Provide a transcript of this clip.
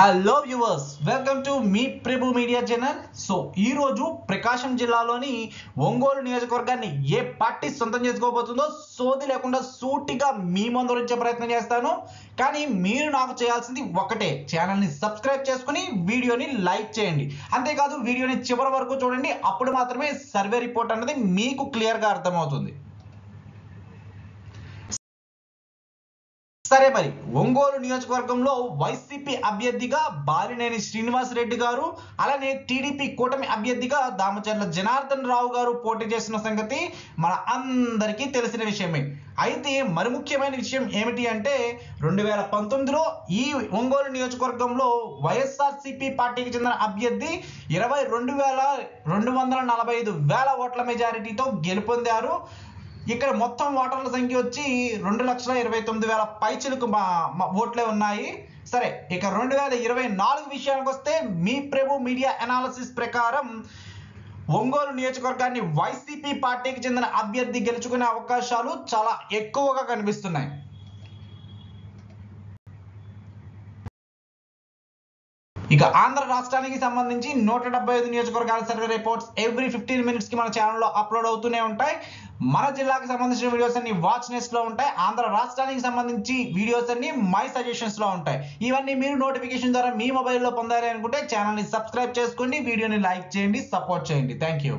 Hello viewers welcome to మీ Prabhu media channel so ఈ రోజు ప్రకాశం జిల్లాలోని ఒంగోలు నియోజకవర్గాన్ని ఏ పార్టీ సొంతం చేసుకోబోతుందో సోది లేకుండా సూటిగా మీ ముందు ఉంచే ప్రయత్నం చేస్తాను. కానీ మీరు నాకు చేయాల్సింది ఒకటే ఛానల్ని సబ్స్క్రైబ్ చేసుకుని వీడియోని లైక్ చేయండి. అంతేకాదు వీడియోని చివరి వరకు చూడండి. అప్పుడు మాత్రమే సర్వే రిపోర్ట్ అనేది మీకు క్లియర్గా అర్థమవుతుంది. సరే మరి ఒంగోలు నియోజకవర్గంలో వైసీపీ అభ్యర్థిగా బాలినేని శ్రీనివాస్ రెడ్డి గారు అలానే టీడీపీ కూటమి అభ్యర్థిగా దామచర్ల జనార్దన్ రావు గారు పోటీ చేసిన సంగతి మన అందరికీ తెలిసిన విషయమే. అయితే మరి ముఖ్యమైన విషయం ఏమిటి అంటే రెండు వేల పంతొమ్మిదిలో ఈ ఒంగోలు నియోజకవర్గంలో వైఎస్ఆర్సీపీ పార్టీకి చెందిన అభ్యర్థి ఇరవై రెండు వేల రెండు వందల నలభై ఐదు వేల ఓట్ల మెజారిటీతో గెలుపొందారు. ఇక్కడ మొత్తం ఓటర్ల సంఖ్య వచ్చి రెండు లక్షల ఇరవై తొమ్మిది వేల పైచిలకు మా మా ఓట్లే ఉన్నాయి. సరే ఇక రెండు వేల ఇరవై నాలుగు విషయానికి వస్తే మీ ప్రభు మీడియా అనాలసిస్ ప్రకారం ఒంగోలు నియోజకవర్గాన్ని వైసీపీ పార్టీకి చెందిన అభ్యర్థి గెలుచుకునే అవకాశాలు చాలా ఎక్కువగా కనిపిస్తున్నాయి. ఇక ఆంధ్ర రాష్ట్రానికి సంబంధించి నూట డెబ్బై ఐదు నియోజకవర్గాల సర్వే రిపోర్ట్స్ ఎవ్రీ ఫిఫ్టీన్ మినిట్స్కి మన ఛానల్లో అప్లోడ్ అవుతూనే ఉంటాయి. మన జిల్లాకి సంబంధించిన వీడియోస్ అన్ని వాచ్ నెస్ట్లో ఉంటాయి. ఆంధ్ర రాష్ట్రానికి సంబంధించి వీడియోస్ అన్ని మై సజెషన్స్లో ఉంటాయి. ఇవన్నీ మీరు నోటిఫికేషన్ ద్వారా మీ మొబైల్లో పొందాలి అనుకుంటే ఛానల్ని సబ్స్క్రైబ్ చేసుకోండి. వీడియోని లైక్ చేయండి సపోర్ట్ చేయండి. Thank you